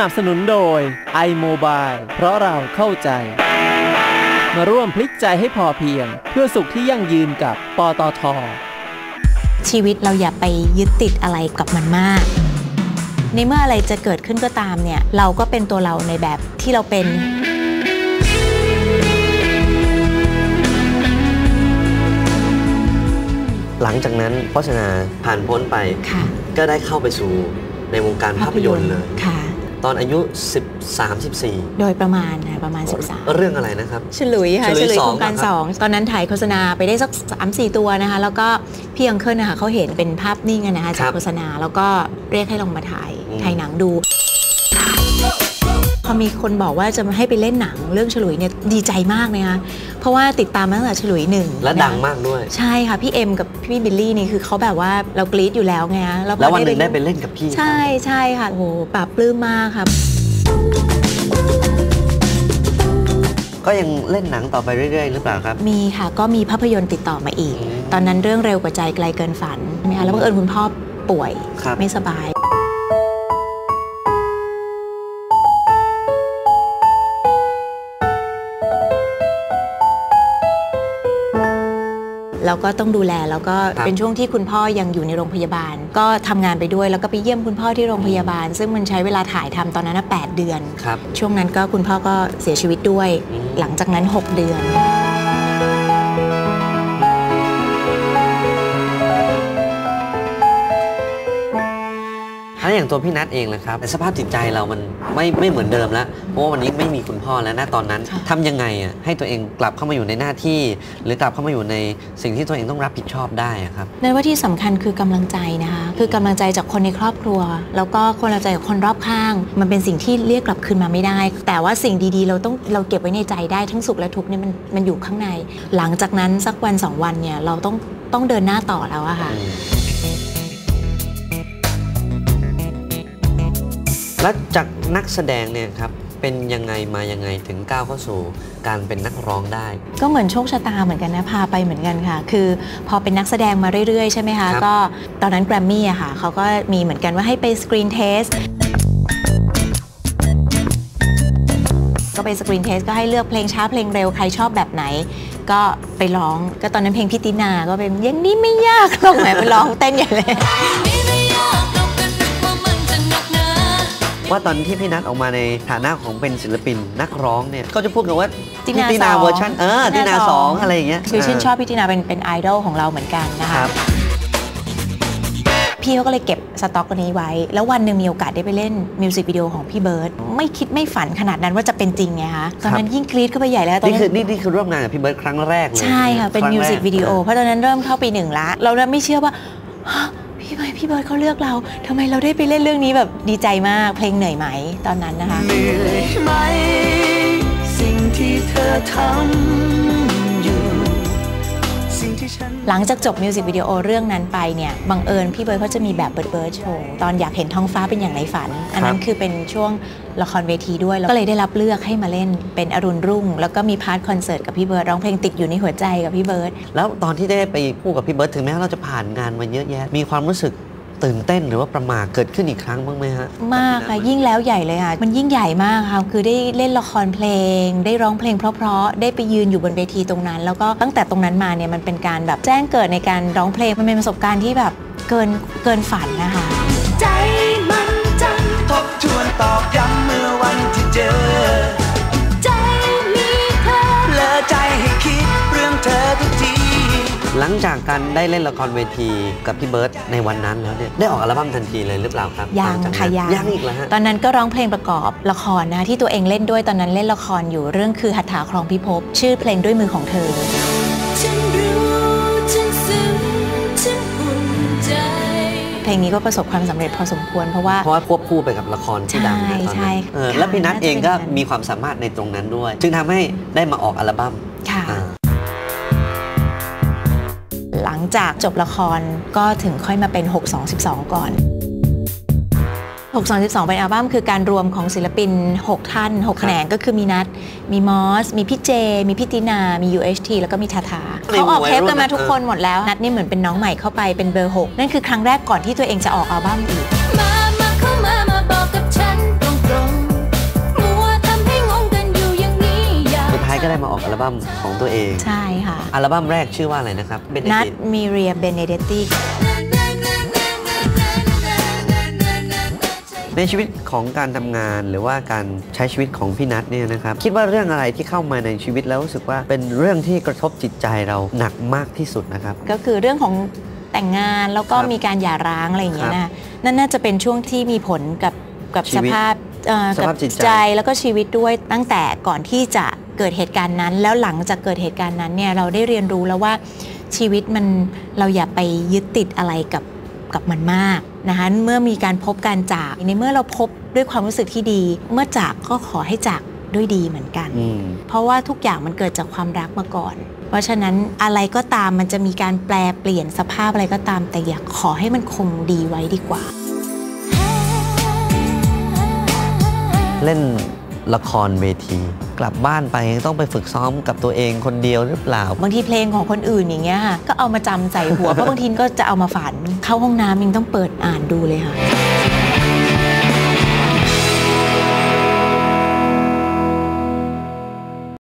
นับสนุนโดย iMobile เพราะเราเข้าใจ มาร่วมพลิกใจให้พอเพียง เพื่อสุขที่ยั่งยืนกับปตท ชีวิตเราอย่าไปยึดติดอะไรกับมันมาก ในเมื่ออะไรจะเกิดขึ้นก็ตามเนี่ย เราก็เป็นตัวเราในแบบที่เราเป็นหลังจากนั้นโฆษณาผ่านพ้นไปค่ะก็ได้เข้าไปสู่ในวงการภาพยนตร์เลยค่ะ ตอนอายุ 13โดยประมาณนะประมาณ14เรื่องอะไรนะครับ13ฉลุยค่ะฉลุยฉลุยสองโครงการครับสองตอนนั้นถ่ายโฆษณาไปได้สักสามสี่ตัวนะคะ แล้วก็พี่อังเคิลนะคะเขาเห็นเป็นภาพนิ่งอะนะคะจากโฆษณาแล้วก็เรียกให้ลงมาถ่ายถ่ายหนังดูพอมีคนบอกว่าจะมาให้ไปเล่นหนังเรื่องฉลุยเนี่ยดีใจมากนะคะ เพราะว่าติดตามมาตั้งแต่ฉลุยหนึ่งและนดังมากด้วย ใช่ค่ะ พี่เอ็มกับพี่บิลลี่นี่คือเขาแบบว่าเรากรี๊ดอยู่แล้วไงฮะพอแล้ววันหนึ่งได้ไปเล่นกับพี่ ใช่ใช่ค่ะโอ้โหปราบปลื้มมากค่ะก็ยังเล่นหนังต่อไปเรื่อยๆ หรือเปล่าครับ มีค่ะ ก็มีภาพยนตร์ติดต่อมาอีกอืมตอนนั้นเรื่องเร็วกว่าใจไกลเกินฝันใช่ไหมคะแล้วบังเอิญคุณพ่อป่วยครับไม่สบาย แล้วก็ต้องดูแลแล้วก็ครับเป็นช่วงที่คุณพ่อยังอยู่ในโรงพยาบาล ก็ทำงานไปด้วยแล้วก็ไปเยี่ยมคุณพ่อที่โรงพยาบาล ซึ่งมันใช้เวลาถ่ายทำตอนนั้นนะ8เดือนครับช่วงนั้นก็คุณพ่อก็เสียชีวิตด้วยอืมหลังจากนั้น 6 เดือน อย่างตัวพี่นัทเองนะครับสภาพจิตใจเรามันไม่ไม่เหมือนเดิมแล้วเพราะว่าวันนี้ไม่มีคุณพ่อแล้วณตอนนั้นค่ะทำยังไงอะให้ตัวเองกลับเข้ามาอยู่ในหน้าที่ หรือกลับเข้ามาอยู่ในสิ่งที่ตัวเองต้องรับผิดชอบได้อะครับนั่นว่าที่สำคัญคือกำลังใจนะคะคือกำลังใจจากคนในครอบครัว แล้วก็คนละใจจากคนรอบข้าง มันเป็นสิ่งที่เรียกกลับคืนมาไม่ได้ แต่ว่าสิ่งดีๆ เราต้องเราเก็บไว้ในใจได้ทั้งสุขและทุกข์เนี่ยมันมันอยู่ข้างใน หลังจากนั้นสักวันสองวันเนี่ยเราต้องต้องเดินหน้าต่อแล้วอะค่ะ แล้วจากนักแสดงเนี่ยครับเป็นยังไงมายังไงถึงก้าวเข้าสู่การเป็นนักร้องได้ ก็เหมือนโชคชะตาเหมือนกันนะพาไปเหมือนกันค่ะ คือพอเป็นนักแสดงมาเรื่อยๆ ใช่ไหมคะครับก็ตอนนั้นแกรมมี่อะค่ะเขาก็มีเหมือนกันว่าให้ไป screen test ก็ไป screen test ก็ให้เลือกเพลงช้าเพลงเร็วใครชอบแบบไหน ก็ไปร้องก็ตอนนั้นเพลงพี่ตินาก็เป็นอย่างนี้ไม่ยากหรอกแหมไปร้องเต้นใหญ่เลย ว่าตอนที่พี่นัทออกมาในฐานะของเป็นศิลปินนักร้องเนี่ยเขาจะพูดกันว่าตินาตินาสองเวอร์ชันเออตินาสองอะไรอย่างเงี้ยคือชื่นชอบพี่ตินาเป็นเป็นไอดอลของเราเหมือนกันนะคคะรับพี่เขาก็เลยเก็บสต็อกตัวนี้ไว้ แล้ววันหนึ่งมีโอกาสได้ไปเล่นมิวสิกวิดีโอของพี่เบิร์ดไม่คิดไม่ฝันขนาดนั้นว่าจะเป็นจริงไงคะตอนนั้นยิ่งกรี๊ดเข้าไปใหญ่แล้วตอนนี่นั้คือนนี่นี่คือร่วมงานกับพี่เบิร์ดครั้งแรกเลยใช่ค่ะเป็นครั้งมิวสิกแรวิดีโอเพราะตอนนั้นเริ่มเข้าปีหนึ่งละเราเริ่มไม่เชื่อว่าฮะ พี่เบิร์ดพี่เบิร์ดเขาเลือกเราทำไมเราได้ไปเล่นเรื่องนี้แบบดีใจมากเพลงเหนื่อยไหมตอนนั้นนะคะเหนื่อยไหมสิ่งที่เธอทำ หลังจากจบมิวสิกวิดีโอเรื่องนั้นไปเนี่ยบังเอิญพี่เบิร์ดเขาจะมีแบบเบิร์ดเบิร์ดโชว์ตอนอยากเห็นท้องฟ้าเป็นอย่างในฝัน อันนั้นคือเป็นช่วงละครเวทีด้วยแล้วก็เลยได้รับเลือกให้มาเล่นเป็นอรุณรุ่ง แล้วก็มี part คอนเสิร์ตกับพี่เบิร์ดร้องเพลงติดอยู่ในหัวใจกับพี่เบิร์ดแล้วตอนที่ได้ไปคู่กับพี่เบิร์ดถึงแม้ว่าเราจะผ่านงานมาเยอะแยะ มีความรู้สึก ตื่นเต้นหรือว่าประหม่าเกิดขึ้นอีกครั้งบ้างไหมฮะมากค่ะยิ่งแล้วใหญ่เลยค่ะ มันยิ่งใหญ่มากค่ะ คือได้เล่นละครเพลง ได้ร้องเพลงเพราะๆได้ไปยืนอยู่บนเวทีตรงนั้น แล้วก็ตั้งแต่ตรงนั้นมาเนี่ยมันเป็นการแบบแจ้งเกิดในการร้องเพลงมันเป็นประสบการณ์ที่แบบเกินเกินฝันนะคะใจมันจังทบทวนตอกย้ำเมื่อวันที่เจอ ใจมีเธอเพลอใจให้คิดเรื่องเธอทุกที หลังจากการได้เล่นละครเวทีกับพี่เบิร์ดในวันนั้นแล้วเนี่ยได้ออกอัลบั้มทันทีเลยหรือเปล่าครับยังหลัจากค่ะนั้นยังยังอีกแล้วฮะตอนนั้นก็ร้องเพลงประกอบละครนะคะที่ตัวเองเล่นด้วยตอนนั้นเล่นละครอยู่เรื่องคือหัตถาครองพิภพชื่อเพลงด้วยมือของเธอฉันรู้ฉันซึ้งฉันอุ่นใจเพลงนี้ก็ประสบความสำเร็จพอสมควรเพราะว่าเพราะว่าควบคู่ไปกับละครที่ดังในตอนใช่นั้นใช่เออค่ะแล้วพี่นัทน่าจะเองก็เป็นอย่างนั้นมีความสามารถในตรงนั้นด้วย จึงทำให้ได้มาออกอัลบั้มค่ะอ่า หลังจากจบละครก็ถึงค่อยมาเป็น 6212 ก่อน 6212 เป็นอัลบั้มคือการรวมของศิลปิน 6 ท่าน 6 แขนงก็คือมีนัทมีมอส มีพี่เจ มีพี่ตินา มี UHT แล้วก็มีทาทาในเขาออกวัยเทปกันมารุ่นทุกคนหมดแล้ว นัทนี่เหมือนเป็นน้องใหม่เข้าไปเป็นเบอร์ 6 นั่นคือครั้งแรกก่อนที่ตัวเองจะออกอัลบั้มอีก ก็ได้มาออกอัลบั้มของตัวเอง ใช่ค่ะ อัลบั้มแรกชื่อว่าอะไรนะครับเบนนัดดิตมีเรียเบเนเดตตีในชีวิตของการทำงานหรือว่าการใช้ชีวิตของพี่นัทเนี่ยนะครับ คิดว่าเรื่องอะไรที่เข้ามาในชีวิตแล้วรู้สึกว่าเป็นเรื่องที่กระทบจิตใจเราหนักมากที่สุดนะครับ ก็คือเรื่องของแต่งงานแล้วก็ครับมีการหย่าร้างอะไรอย่างเงี้ยครันะบนั่นน่าจะเป็นช่วงที่มีผลกับกับชีสวิตภาพเอ่อสภาพกัจิตใจแล้วก็ชีวิตด้วยตั้งแต่ก่อนที่จะ เกิดเหตุการณ์นั้น แล้วหลังจากเกิดเหตุการณ์นั้นเนี่ยเราได้เรียนรู้แล้วว่าชีวิตมันเราอย่าไปยึดติดอะไรกับกับมันมากนะคะเมื่อมีการพบการจากในเมื่อเราพบด้วยความรู้สึกที่ดี เมื่อจากก็ขอให้จากด้วยดีเหมือนกันอืมเพราะว่าทุกอย่างมันเกิดจากความรักมาก่อน เพราะฉะนั้นอะไรก็ตามมันจะมีการแปลเปลี่ยนสภาพอะไรก็ตาม แต่อยากขอให้มันคงดีไว้ดีกว่า เล่นละครเวที กลับบ้านไปต้องไปฝึกซ้อมกับตัวเองคนเดียวหรือเปล่า บางทีเพลงของคนอื่นอย่างเงี้ยค่ะก็เอามาจำใส่หัวเพราะบางทีก็จะเอามาฝันเข้าห้องน้ำยังต้องเปิดอ่านดูเลยค่ะ